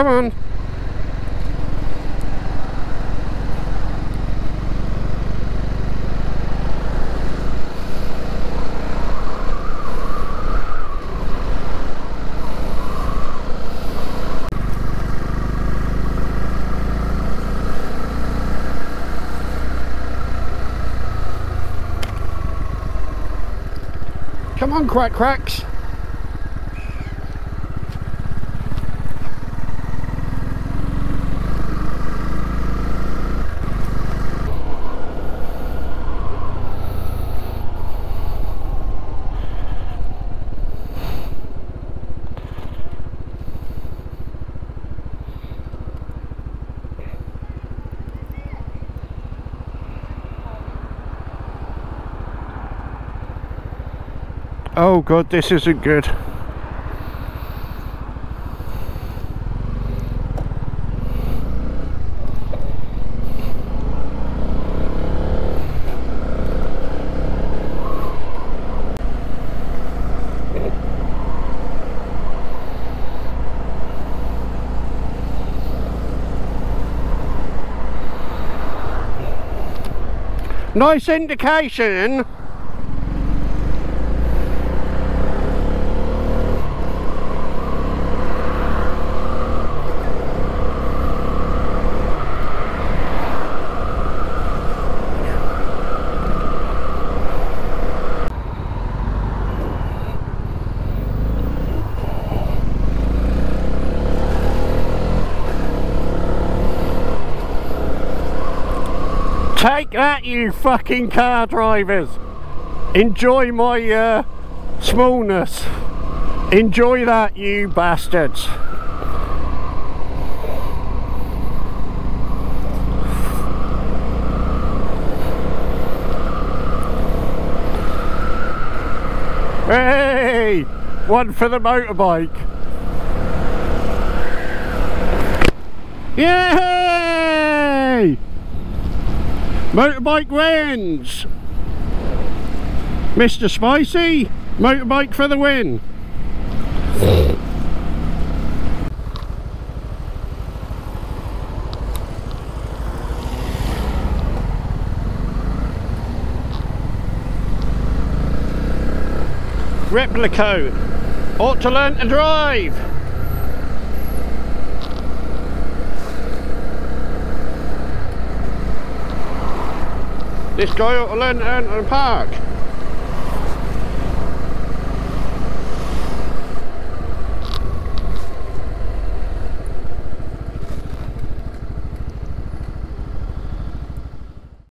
Come on. Come on, crack cracks. Oh god, this isn't good. Nice indication Take that, you fucking car drivers! Enjoy my uh, smallness. Enjoy that, you bastards. Hey! One for the motorbike. Yay! Motorbike wins! Mr. Spicy, motorbike for the win. Replico, ought to learn to drive. Guy ought to learn to park.